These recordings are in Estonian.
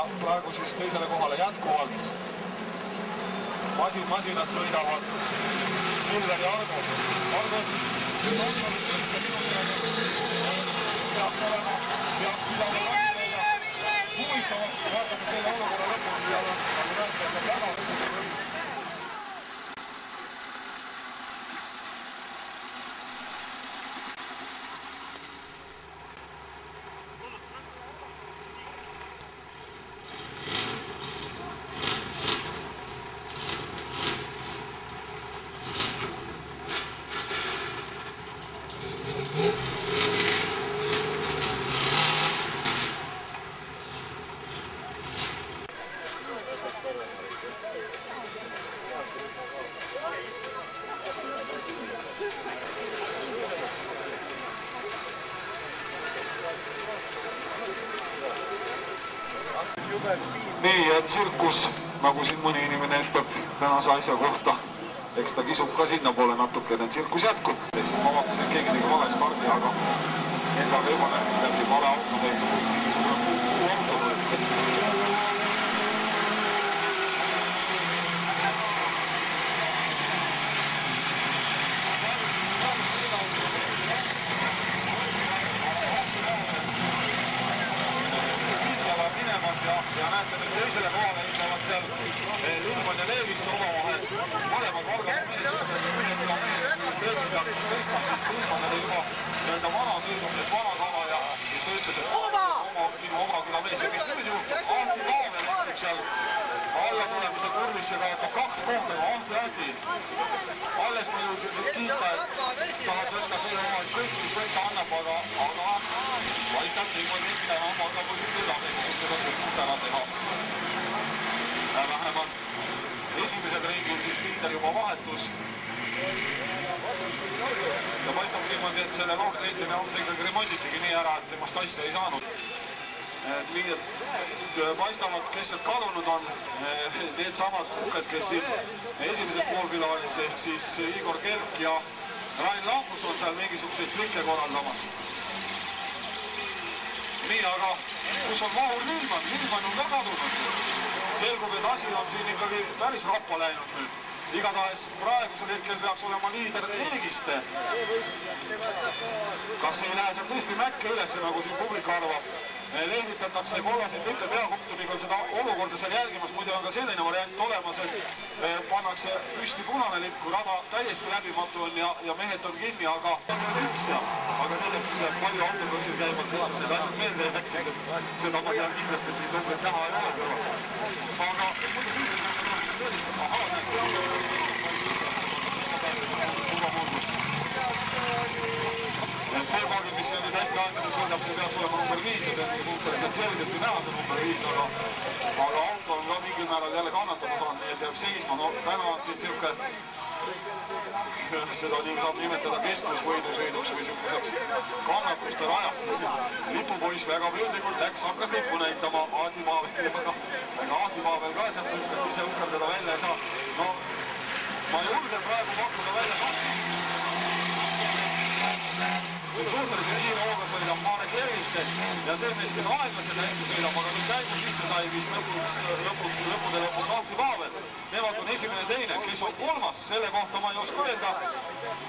ja praegu siis teisele kohale jätkuvalt. masin masinas sõidavad Silver ja Argo. Argo siis kontorites minu teada nii, ja tsirkus, nagu siin mõni inimene ütleb tänase asja kohta, eks ta kisub ka sinnapoole natukene, tsirkus jätkub. siis ma vaatasin, et keegi tegi vale stardi, aga endaga ebanenud midagi, vale auto teinud, mingisugune muu auto. minemas ja, ja näete nüüd teisele kohale ütlevad seal Lundman ja Leevisto omavahel. mehed hakkas sõitma, siis Lundman oli juba nii-öelda vana sõidumees, vana kava ja siis ta ütles, et oma, minu oma küla mees ja mis nüüd juhtub, Ahti Paavel eksib seal allatulemise kurvisse, kaotab kaks kohta, Ahti Ahti. alles ma jõudsin sind kiita, et tahad võtta oma, et kõik, mis võtta annab, aga, aga paistab niimoodi, et täna niisugused asjad, mis täna teha. vähemalt esimesel ringil siis liider juba vahetus. ja paistab niimoodi, et selle loogileitini auto ikkagi remonditigi nii ära, et temast asja ei saanud. nii et paistavad, kes sealt kadunud on, needsamad kuked, kes siin esimeses poolfinaalis ehk siis Igor Kerk ja Rain Lampus on seal mingisuguseid trikke korraldamas nii, aga kus on Vahur Lillmann? Lillmann on ka kadunud. selgub, et asi on siin ikkagi päris rappa läinud nüüd. igatahes praegusel hetkel peaks olema liider Eegiste. kas ei lähe seal tõesti mäkke üles, nagu siin publik arvab? Lehvitatakse kollaseid lippe peakohtunik on seda olukorda seal jälgimas, muidu on ka selline variant olemas, et pannakse püsti punane lipp, kui rada täiesti läbimatu on ja, ja mehed on kinni, aga üks seal, aga selleks tuleb palju autokrossil käivad, lihtsalt need asjad meelde jääksid, et seda ma tean kindlasti, et neid numbreid näha ei ole. Aga tõelistab, ahaa, see aeglaselt sõidab, see peaks olema number viis ja see on suhteliselt selgesti näha, see number viis, aga aga auto on ka mingil määral jälle kannatada saanud, nii et jääb seisma. no täna on siin sihuke, seda nii saab nimetada keskmisvõidusõiduks või sihukeseks kannatuste rajaks. lipupoiss väga püüdlikult läks, hakkas lippu näitama Aadi Paaveli, aga Aadi Paavel ka sealt lipust ise ukerdada välja ei saa. no ma julgen praegu pakkuda välja on suhteliselt kiire hooga sõidab Marek Leviste ja see mees, kes aeglaselt hästi sõidab, aga nüüd käigu sisse sai vist lõpuks, lõpuks, lõppude lõpuks Ahti Paavel. Nemad on esimene, teine, kes on kolmas, selle kohta ma ei oska öelda.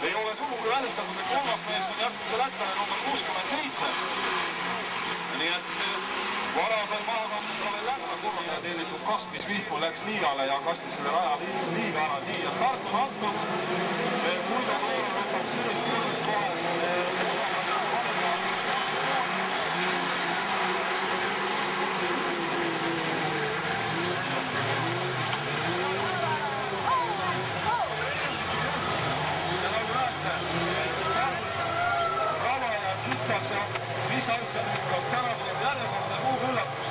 ei ole sugugi välistatud, et kolmas mees on järsku see lätlane number kuuskümmend seitse. nii et vara sai maha kandnud ka veel lätlased ja tellitud kast, mis vihku läks liigale ja kastis selle raja liiga ära. nii, ja start on antud. Kuldo Koor võtab sellist püüdlust mis asja, kas täna tuleb järjekordne suur üllatus.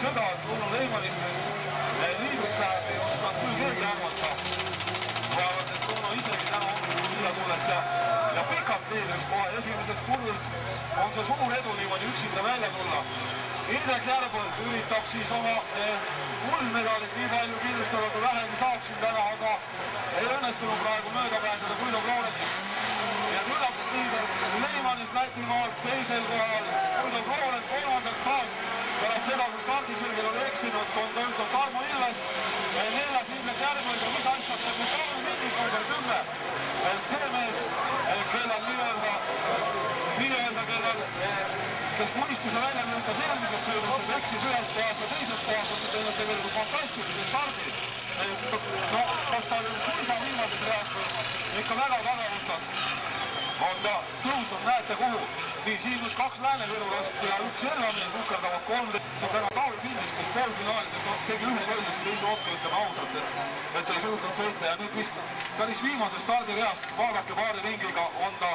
seda, et Uno Leimanist nüüd liidriks läheb, ei osanud küll keegi arvata. teavad, et Uno isegi täna hommikul siia tulles ja, ja pikalt liidriks kohe esimeses kurvis on see suur edu niimoodi üksinda välja tulla. Indrek Järvõld üritab siis oma kuldmedalit nii palju kindlustada, kui vähegi saab siin täna, aga ei õnnestunud praegu mööda pääseda Guido Kloonetist. Ja üllatusliider Leimanis Lätimaalt teisel kohal, Guido Kloonet kolmandaks taas pärast seda, kui stardisõidul oli eksinud, on tõusnud Tarmo Ilves, neljas Indrek Järvel ja mis asja teeb nüüd Tarmo Mindis number kümme. see mees, kellel nii-öelda, nii-öelda, kellel, kes mõistuse välja lükkas eelmises sõidus, eksis ühes kohas ja teises kohas, on teinud tegelikult fantastilise stardi. no kas ta nüüd suisa viimases reas või ikka väga-väga otsas on ta tõusnud, näete kuhu. nii, siin nüüd kaks Lääne-Virulast ja üks Erlamees uhkerdavad kolm. täna Taavi Pindis, kes poolfinaalides no, tegi ühe lolluse teise otsa, ütleme ausalt, et, et ei suutnud sõita ja nüüd vist päris viimase stardireas, vaadake paari ringiga, on ta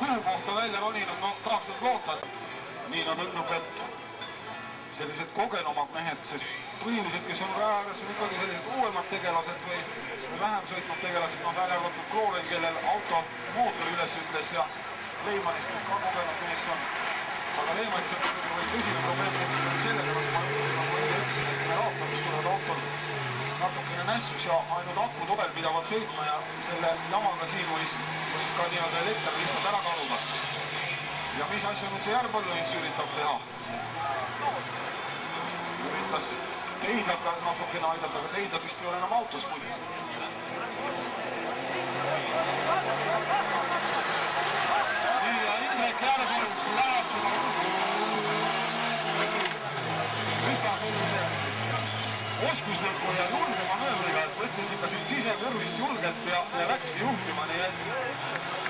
kuhu kohta välja roninud, no tahaks nüüd loota, nii no tundub, et sellised kogenumad mehed, sest põhiliselt, kes on raja ääres, on ikkagi sellised uuemad tegelased või, vähem sõitnud tegelased, noh välja arvatud Kroolen, kellel auto mootor üles ütles ja Leimanis, kes ka kogenud mees on. aga Leimanis on muidugi päris tõsine probleem tekkinud sellega, nagu ma, enne ütlesin, et generaator, mis tuleb autol natukene nässus ja ainult aku toel pidavad sõitma ja selle jamaga siin võis, võis ka nii-öelda elekter lihtsalt ära kaduda. ja mis asja nüüd see Järvpõllumees üritab teha? üritas Teidlaga natukene aidata, aga Teidla vist ei ole enam autos muidu. nii ja Indrek Järvel läheb seda üsna sellise oskusliku ja julge manöövriga, et võttis ikka siit sisekurvist julgelt ja, ja läkski juhtima, nii et